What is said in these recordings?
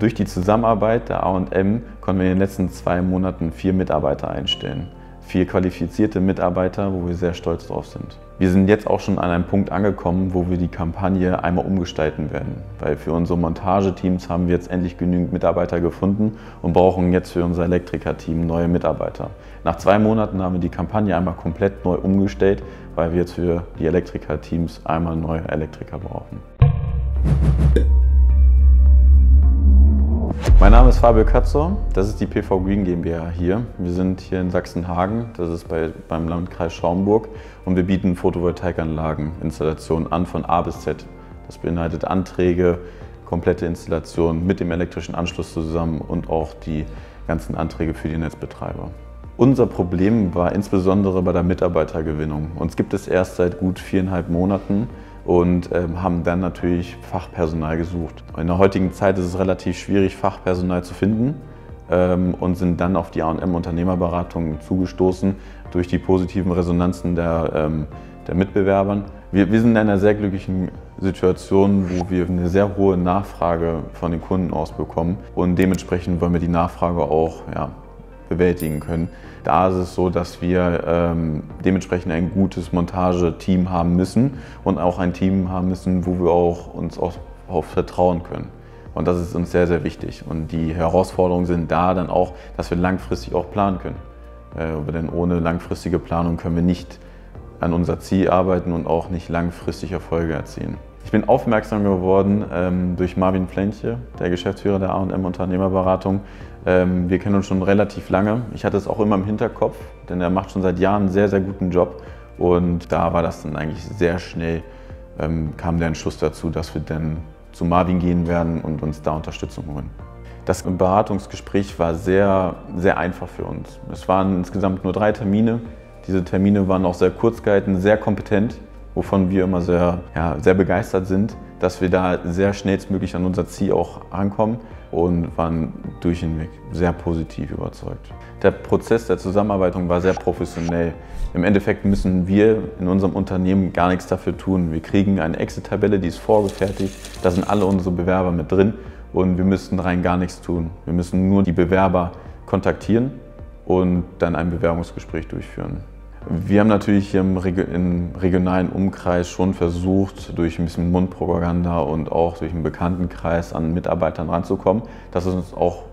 Durch die Zusammenarbeit der A&M konnten wir in den letzten zwei Monaten vier Mitarbeiter einstellen. Vier qualifizierte Mitarbeiter, wo wir sehr stolz drauf sind. Wir sind jetzt auch schon an einem Punkt angekommen, wo wir die Kampagne einmal umgestalten werden. Weil für unsere Montageteams haben wir jetzt endlich genügend Mitarbeiter gefunden und brauchen jetzt für unser Elektriker-Team neue Mitarbeiter. Nach zwei Monaten haben wir die Kampagne einmal komplett neu umgestellt, weil wir jetzt für die Elektriker-Teams einmal neue Elektriker brauchen. Mein Name ist Fabio Katzor, das ist die PV Green GmbH hier. Wir sind hier in Sachsenhagen, das ist bei, beim Landkreis Schaumburg und wir bieten Photovoltaikanlagen, Installationen an von A bis Z. Das beinhaltet Anträge, komplette Installation mit dem elektrischen Anschluss zusammen und auch die ganzen Anträge für die Netzbetreiber. Unser Problem war insbesondere bei der Mitarbeitergewinnung. Uns gibt es erst seit gut viereinhalb Monaten und ähm, haben dann natürlich Fachpersonal gesucht. In der heutigen Zeit ist es relativ schwierig, Fachpersonal zu finden ähm, und sind dann auf die A&M Unternehmerberatung zugestoßen durch die positiven Resonanzen der, ähm, der Mitbewerbern. Wir, wir sind in einer sehr glücklichen Situation, wo wir eine sehr hohe Nachfrage von den Kunden aus bekommen und dementsprechend wollen wir die Nachfrage auch ja, bewältigen können. Da ist es so, dass wir ähm, dementsprechend ein gutes Montageteam haben müssen und auch ein Team haben müssen, wo wir auch uns auch, auch vertrauen können. Und das ist uns sehr, sehr wichtig. Und die Herausforderungen sind da dann auch, dass wir langfristig auch planen können. Äh, denn ohne langfristige Planung können wir nicht an unser Ziel arbeiten und auch nicht langfristig Erfolge erzielen. Ich bin aufmerksam geworden ähm, durch Marvin Flentje, der Geschäftsführer der A&M Unternehmerberatung. Ähm, wir kennen uns schon relativ lange. Ich hatte es auch immer im Hinterkopf, denn er macht schon seit Jahren einen sehr, sehr guten Job. Und da war das dann eigentlich sehr schnell, ähm, kam der Entschluss dazu, dass wir dann zu Marvin gehen werden und uns da Unterstützung holen. Das Beratungsgespräch war sehr, sehr einfach für uns. Es waren insgesamt nur drei Termine. Diese Termine waren auch sehr kurz gehalten, sehr kompetent wovon wir immer sehr, ja, sehr begeistert sind, dass wir da sehr schnellstmöglich an unser Ziel auch ankommen und waren durch den Weg sehr positiv überzeugt. Der Prozess der Zusammenarbeitung war sehr professionell. Im Endeffekt müssen wir in unserem Unternehmen gar nichts dafür tun. Wir kriegen eine Exit-Tabelle, die ist vorgefertigt, da sind alle unsere Bewerber mit drin und wir müssten rein gar nichts tun. Wir müssen nur die Bewerber kontaktieren und dann ein Bewerbungsgespräch durchführen. Wir haben natürlich hier im, regionalen Umkreis schon versucht, durch ein bisschen Mundpropaganda und auch durch einen Bekanntenkreis an Mitarbeitern ranzukommen. Das, ist uns auch,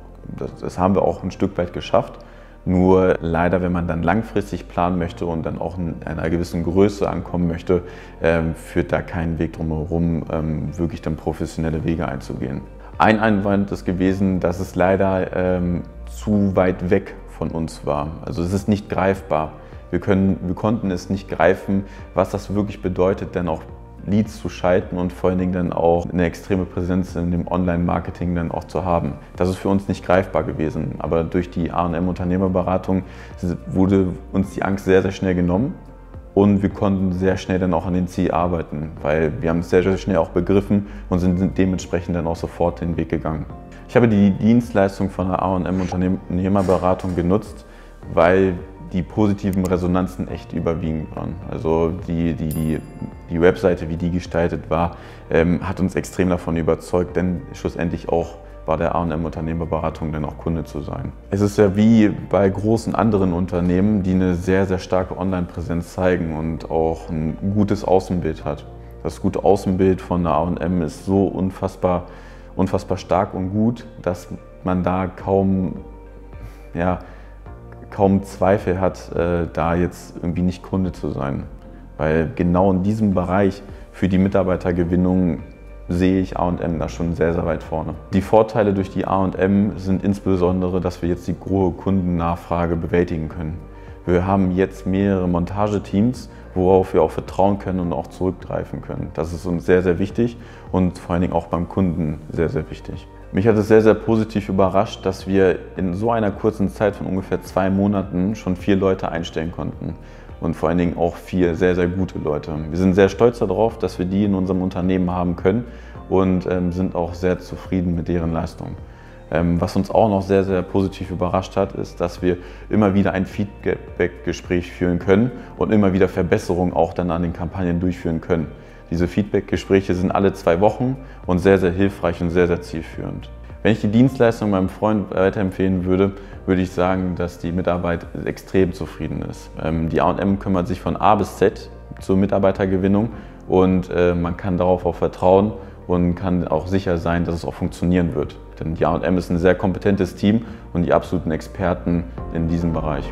das haben wir auch ein Stück weit geschafft. Nur leider, wenn man dann langfristig planen möchte und dann auch in einer gewissen Größe ankommen möchte, ähm, führt da kein Weg drumherum, ähm, wirklich dann professionelle Wege einzugehen. Ein Einwand ist gewesen, dass es leider ähm, zu weit weg von uns war. Also es ist nicht greifbar. Wir, können, wir konnten es nicht greifen, was das wirklich bedeutet, denn auch Leads zu schalten und vor allen Dingen dann auch eine extreme Präsenz in dem Online-Marketing dann auch zu haben. Das ist für uns nicht greifbar gewesen, aber durch die A&M Unternehmerberatung wurde uns die Angst sehr, sehr schnell genommen und wir konnten sehr schnell dann auch an den Ziel arbeiten, weil wir haben es sehr, sehr schnell auch begriffen und sind dementsprechend dann auch sofort den Weg gegangen. Ich habe die Dienstleistung von der A&M Unternehmerberatung genutzt, weil die positiven Resonanzen echt überwiegend waren. Also die, die, die, die Webseite, wie die gestaltet war, ähm, hat uns extrem davon überzeugt, denn schlussendlich auch war der A&M Unternehmerberatung dann auch Kunde zu sein. Es ist ja wie bei großen anderen Unternehmen, die eine sehr, sehr starke Online-Präsenz zeigen und auch ein gutes Außenbild hat. Das gute Außenbild von der A&M ist so unfassbar, unfassbar stark und gut, dass man da kaum ja, kaum Zweifel hat, äh, da jetzt irgendwie nicht Kunde zu sein. Weil genau in diesem Bereich für die Mitarbeitergewinnung sehe ich AM da schon sehr, sehr weit vorne. Die Vorteile durch die AM sind insbesondere, dass wir jetzt die große Kundennachfrage bewältigen können. Wir haben jetzt mehrere Montageteams, worauf wir auch vertrauen können und auch zurückgreifen können. Das ist uns sehr, sehr wichtig und vor allen Dingen auch beim Kunden sehr, sehr wichtig. Mich hat es sehr, sehr positiv überrascht, dass wir in so einer kurzen Zeit von ungefähr zwei Monaten schon vier Leute einstellen konnten. Und vor allen Dingen auch vier sehr, sehr gute Leute. Wir sind sehr stolz darauf, dass wir die in unserem Unternehmen haben können und ähm, sind auch sehr zufrieden mit deren Leistung. Ähm, was uns auch noch sehr, sehr positiv überrascht hat, ist, dass wir immer wieder ein Feedback-Gespräch führen können und immer wieder Verbesserungen auch dann an den Kampagnen durchführen können. Diese Feedback-Gespräche sind alle zwei Wochen und sehr, sehr hilfreich und sehr, sehr zielführend. Wenn ich die Dienstleistung meinem Freund weiterempfehlen würde, würde ich sagen, dass die Mitarbeit extrem zufrieden ist. Ähm, die A&M kümmert sich von A bis Z zur Mitarbeitergewinnung und äh, man kann darauf auch vertrauen und kann auch sicher sein, dass es auch funktionieren wird. Denn die A&M ist ein sehr kompetentes Team und die absoluten Experten in diesem Bereich.